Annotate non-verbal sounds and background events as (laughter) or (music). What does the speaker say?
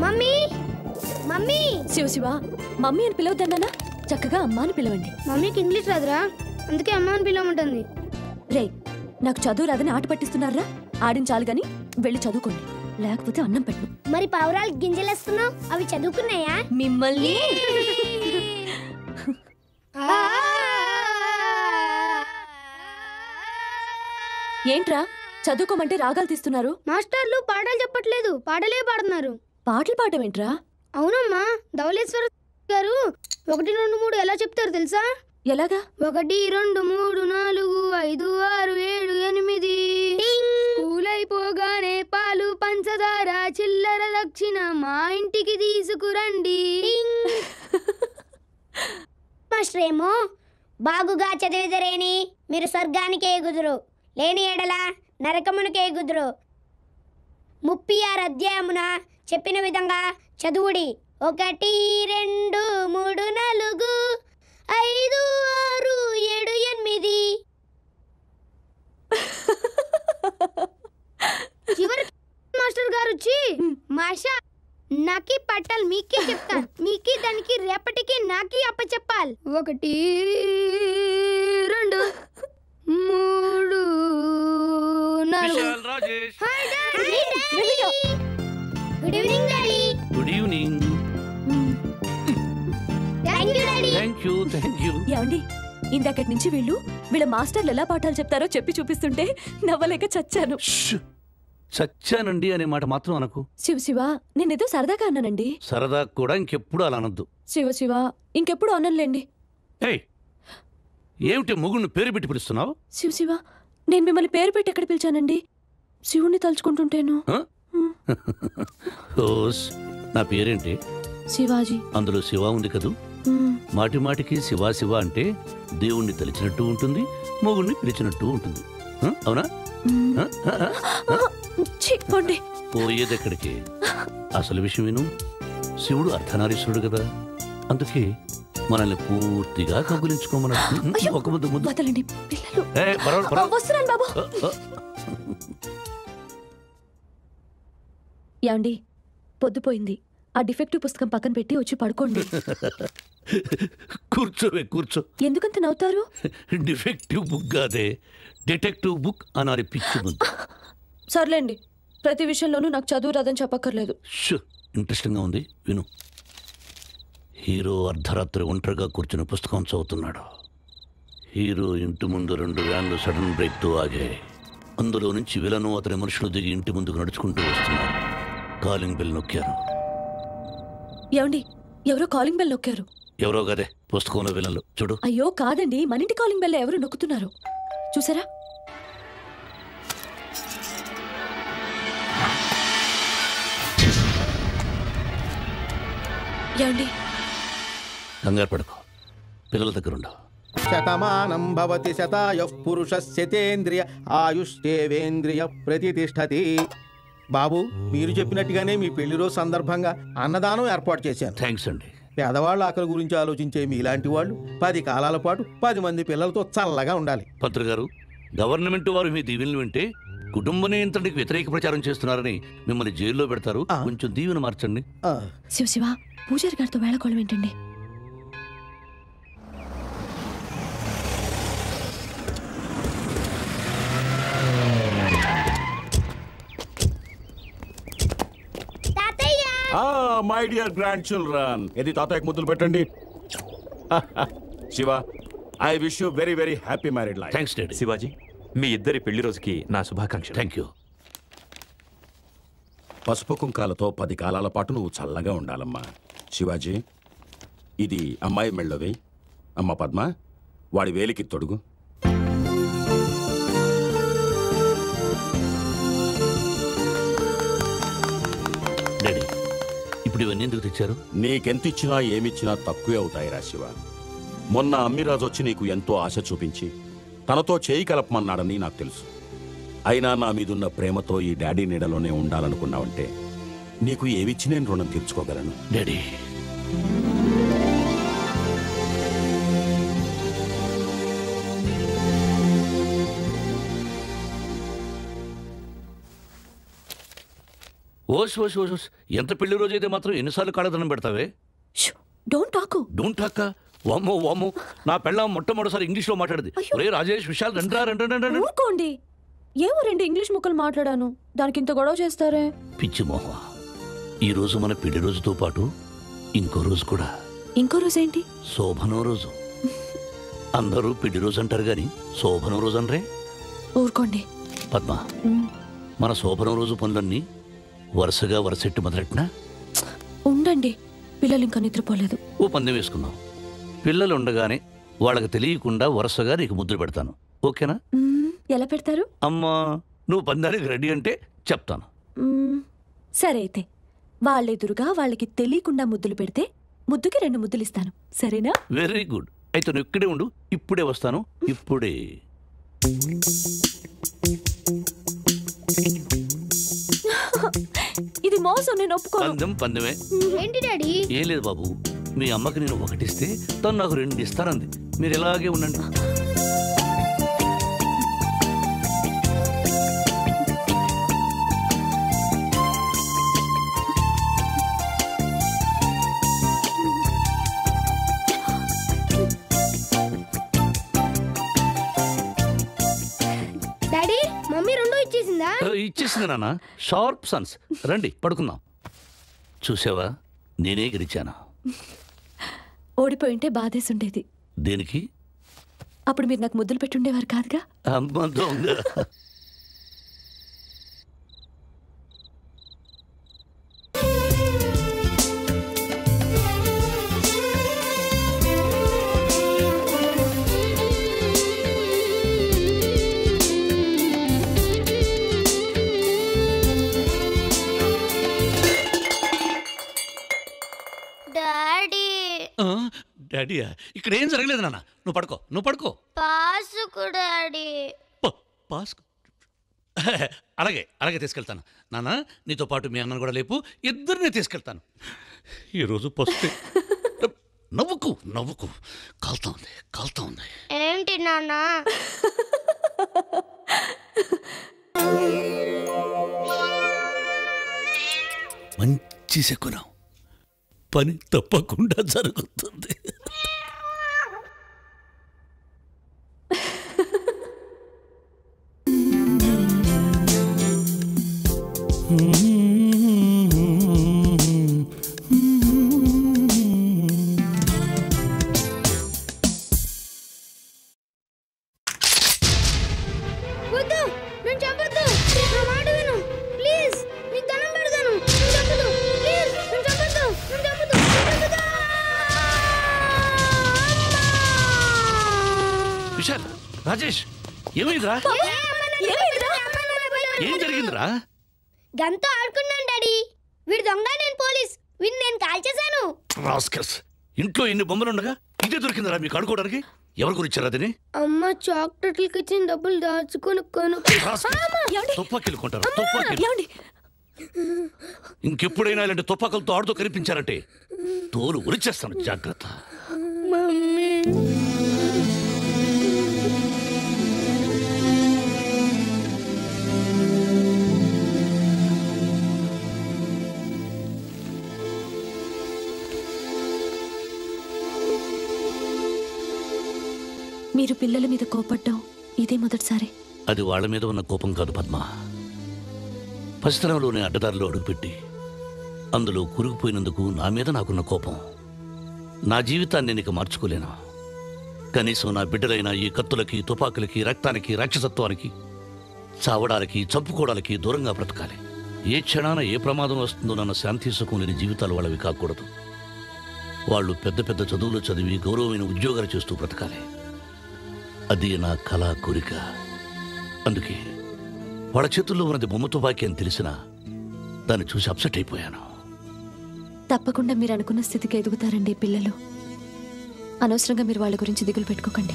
Mummy! Mummy! Shiva Shiva mummy అని పిలవద్దన్నానా? చక్కగా అమ్మ అని పిలవండి. మమ్మీకి ఇంగ్లీష్ రాదురా. అందుకే అమ్మ అని పిలవమంటుంది. రే నాకు చదువు రాదని ఆట పట్టిస్తున్నారా? ఆడించాలి గాని వెళ్ళి చదువుకోండి. లేకపోతే అన్నం పెట్టు మరి పావురాలు గింజలేస్తున్నావు? అవి చదువుకున్నాయా? మిమ్మల్ని ఏంట్రా? చదువుకోమంటే రాగాలు తీస్తున్నారు. మాస్టర్లు పాటలు చెప్పట్లేదు. పాటలే పాడుతున్నారు. పాటలు పాడడం ఏంట్రా అవునమ్మా ధవళేశ్వర గారు ఒకటి రెండు మూడు ఎలా చెప్తారు తెలుసా? ఎలాగా? ఒకటి రెండు మూడు నాలుగు ఐదు ఆరు ఏడు ఎనిమిది. పూలైపోగానే పాలు పంచదార చిల్లర దక్షిణ మా ఇంటికి తీసుకురండి. మాస్టర్ ఏమో బాగుగా చదివిదరేని మీరు స్వర్గానికి ఎగుదురు. లేని ఎడల నరకమునికి ఎగుదురు. ముప్పై ఆరు అధ్యాయమున చెప్పిన విధంగా చదువుడి. ఒకటి రెండు మూడు నాలుగు ఐదు ఆరు ఏడు ఎనిమిది. చివరి మాస్టర్ గారు వచ్చి మాషా నాకి పట్టాలి మీకే చెప్తాను మీకి దానికి రేపటికి నాకి అప్పచెప్పాలి. ఒకటి good evening daddy good evening thank you daddy thank you thank you ఏమండి ఇందాకటి నుంచి వీళ్ళు వీళ్ళ మాస్టర్లు ఎలా పాఠాలు చెప్తారో చెప్పి చూపిస్తుంటే నవ్వలేక చచ్చాను. చచ్చానండి అనే మాట మాత్రం అనకు. శివ శివ నేనేదో సరదాగా అన్నానండి. సరదా కూడా ఇంకెప్పుడు అలా అనొద్దు. శివ శివ ఇంకెప్పుడు అనలేండి ఏయ్! ఏమిటి ముగుడిని పేరు పెట్టి పిలుస్తున్నావు? శివ శివ నేను మిమ్మల్ని పేరు పెట్టి ఎక్కడ పిలిచానండి? శివుణ్ణి తలుచుకుంటుంటేను? ఓస్ నా పేరేంటి? శివాజీ. అందులో శివ ఉంది కదూ. మాటి మాటికి శివ శివ అంటే దేవుణ్ణి తలిచినట్టు ఉంటుంది మొగుణ్ణి పిలిచినట్టు ఉంటుంది? అవునా? పోండి. పోయేదెక్కడికి? అసలు విషయం విను. శివుడు అర్ధనారీశ్వరుడు కదా. అందుకే మనల్ని పూర్తిగా కబులించుకోమన్నాడు. అయ్యో. ఒక ముద్దు వదలండి పిల్లలు. యాండి పొద్దుపోయింది. ఆ డిఫెక్టివ్ పుస్తకం పక్కన పెట్టి వచ్చి పడుకోండి. (laughs) కూర్చోవే కూర్చో. ఎందుకంత నవ్వుతారు? (laughs) డిఫెక్టివ్ బుక్ కాదే డిటెక్టివ్ బుక్ అనాలి పిచ్చి ముందు. (laughs) సర్లేండి ప్రతి విషయంలోనూ నాకు చదువు రాదని చెప్పక్కర్లేదు. ఇంట్రెస్టింగ్గా ఉంది విను. హీరో అర్ధరాత్రి ఒంటరిగా కూర్చుని పుస్తకం చదువుతున్నాడు. హీరో ఇంటి ముందు రెండు వ్యాన్లు సడన్ బ్రేక్తో ఆగాయి. అందులో నుంచి విలను అతని మనుషులు దిగి ఇంటి ముందుకు నడుచుకుంటూ వస్తున్నారు. కాలింగ్ బెల్ నొక్కారు. ఏమండి? ఎవరో కాలింగ్ బెల్ నొక్కారు. ఎవరో కదే పుస్తకంలో విలన్లు. చూడు. అయ్యో కాదండి. మన ఇంటి కాలింగ్ బెల్ ఎవరు నొక్కుతున్నారు? చూసారా? ఏమండి? కంగారు పడుకో. పిల్లల దగ్గర ఉండవు. శతమానం భవతి శతాయుః పురుష శతేంద్రియ ఆయుష్ేవేంద్రియ ప్రతిష్టతి బాబు మీరు చెప్పినట్టుగానే మీ పెళ్ళి రోజు సందర్భంగా అన్నదానం ఏర్పాటు చేశాను. థ్యాంక్స్ అండి. పేదవాళ్ళ ఆకలి గురించి ఆలోచించే మీలాంటి వాళ్ళు పది కాలాల పాటు పది మంది పిల్లలతో చల్లగా ఉండాలి. పంత్రి గారు గవర్నమెంట్ వారు మీ దీవెనలు వింటే కుటుంబ నియంత్రణకి వ్యతిరేక ప్రచారం చేస్తున్నారని మిమ్మల్ని జైల్లో పెడతారు. కొంచెం దీవెన మార్చండి. ఆ, శివ శివ పూజారి గారితో వేళకోళం ఏంటండి? My dear grandchildren. ఇది తాతయ్యకు ముద్దులు పెట్టండి? (laughs) Shiva I wish you very very happy married life. Thanks daddy Shivaji మీ ఇద్దరి పెళ్ళి రోజుకి నా శుభాకాంక్షలు. థ్యాంక్ యూ పసుపు కుంకాలతో పది కాలాల పాటు నువ్వు చల్లగా ఉండాలమ్మా. శివాజీ ఇది అమ్మాయి మెళ్ళవి. అమ్మ పద్మ వాడి వేలికి తొడుగు. ఇప్పుడు ఇవన్నీ ఎందుకు తెచ్చారు? నీకెంతిచ్చినా ఏమిచ్చినా తక్కువే అవుతాయిరా శివ. మొన్న అమ్మిరాజు వచ్చి నీకు ఎంతో ఆశ చూపించి తనతో చేయి కలపమన్నాడని నాకు తెలుసు. అయినా నా మీదున్న ప్రేమతో ఈ డాడీ నీడలోనే ఉండాలనుకున్నావంటే నీకు ఏమిచ్చి నేను రుణం తీర్చుకోగలను? డాడీ. ఓస్ ఓస్ ఓస్ ఓస్. ఎంత పెళ్ళి రోజు అయితే మాత్రం ఎన్నిసార్లు కాళ్ళదనం పెడతావే? Don't talk. డోంట్ టాక్క వామ్మో వామ్మో. నా పెళ్ళం మొట్టమొదటిసారి ఇంగ్లీష్లో మాట్లాడింది. ఒరే రాజేష్ విశాల్ రండ్రా రండి రండి ఏమో రెండు ఇంగ్లీష్ ముక్కలు మాట్లాడాను. దానికి ఇంత గొడవ చేస్తారే? పిచ్చి మోహ ఈ రోజు మన పెళ్ళి రోజుతో పాటు ఇంకో రోజు కూడా. ఇంకో రోజు ఏంటి? శోభనం రోజు. అందరూ పెళ్ళి రోజు అంటారు గాని శోభనం రోజు అనరే. ఊరుకోండి. పద్మ మన శోభనం రోజు పనులన్నీ వరుసగా వరుసెట్టి మొదలెట్టినా? ఉండండి పిల్లలు ఇంకా నిద్రపోలేదు. ఓ పందెం వేసుకుందాం. పిల్లలు ఉండగానే వాళ్ళకి తెలియకుండా వరుసగా నీకు ముద్ర పెడతాను. ఓకేనా? ఎలా పెడతారు? అమ్మా నువ్వు పందానికి రెడీ అంటే చెప్తాను. సరే అయితే. వాళ్ళెదురుగా వాళ్ళకి తెలియకుండా ముద్దులు పెడితే ముద్దుకి రెండు ముద్దులు ఇస్తాను. సరేనా? Very good. అయితే నువ్వు ఇక్కడే ఉండు ఇప్పుడే వస్తాను ఇప్పుడే. ఇది మోసం నేను ఒప్పుకోను. పందెం పందెమే. ఏంటి డాడీ? ఏం లేదు బాబు. మీ అమ్మకి నేను ఒకటిస్తే తను నాకు రెండు ఇస్తానంది మీరు ఇలాగే ఉండండి. ఇచ్చేసిందా నాన్న. Sharp sons. రండి పడుకుందాం. చూసావా? నేనే గెలిచాను? ఓడిపోయింటే బాధేసి ఉండేది దేనికి? అప్పుడు మీరు నాకు ముద్దులు పెట్టుండేవారు కాదుగా? అమ్మ దొంగ. డాడీయా ఇక్కడ ఏం జరగలేదు నాన్న. నువ్వు పడుకో నువ్వు పడుకో. పాసుకు డాడీ. ప- పాస్ అలాగే అలాగే తీసుకెళ్తాను. నాన్న నీతో పాటు మీ అన్నను కూడా లేపు ఇద్దరిని తీసుకెళ్తాను. ఈరోజు పస్తే నవ్వుకు నవ్వుకు. కాలుతా ఉంది కాలుతా ఉంది. ఏంటి నాన్న? మంచి శకునం. పని తప్పకుండా జరుగుతుంది. విశాల్ రాజేష్ ఏమైందిరా? ఏం జరిగిందిరా? గంతో ఆడుకున్నాను డాడీ. వీడు దొంగ నేను పోలీస్. వీడిని నేను కాల్ చేశాను. రాస్కల్స్ ఇంట్లో ఎన్ని బొమ్మలు ఉండగా ఇదే దొరికిందిరా మీకు ఆడుకోవడానికి? ఎవరు గురించారా అదని అమ్మ చాక్లెట్లకి ఇచ్చిన డబ్బులు దాచుకొని కొను. తుపాకీలు కొంటారు తుపాకీలు. ఏమండి? ఇంకెప్పుడైనా ఇలాంటి తుపాకులతో ఆడుతూ కనిపించారంటే తోలు ఉరిచేస్తాను జాగ్రత్త. మమ్మీ. మీరు పిల్లల మీద కోపడ్డం ఇదే మొదటిసారి. అది వాళ్ళ మీద ఉన్న కోపం కాదు పద్మ. పసితనంలోనే అడ్డదారిలో అడుగుపెట్టి అందులో కురుకుపోయినందుకు నా మీద నాకున్న కోపం. నా జీవితాన్ని నేను ఇక మార్చుకోలేను. కనీసం నా బిడ్డలైన ఈ కత్తులకి తుపాకులకి రక్తానికి రాక్షసత్వానికి చావడానికి చంపుకోవడానికి దూరంగా బ్రతకాలి. ఏ క్షణాన ఏ ప్రమాదం వస్తుందో నన్ను శాంతి లేని జీవితాలు వాళ్ళవి కాకూడదు. వాళ్ళు పెద్ద పెద్ద చదువులు చదివి గౌరవమైన ఉద్యోగాలు చేస్తూ బ్రతకాలి. అది నా కళా కోరిక. అందుకే వాళ్ళ చేతుల్లో ఉన్నది బొమ్మ తుపాకీ అని తెలిసినా దాన్ని చూసి అప్సెట్ అయిపోయాను. తప్పకుండా మీరు అనుకున్న స్థితికి ఎదుగుతారండి పిల్లలు. అనవసరంగా మీరు వాళ్ళ గురించి దిగులు పెట్టుకోకండి.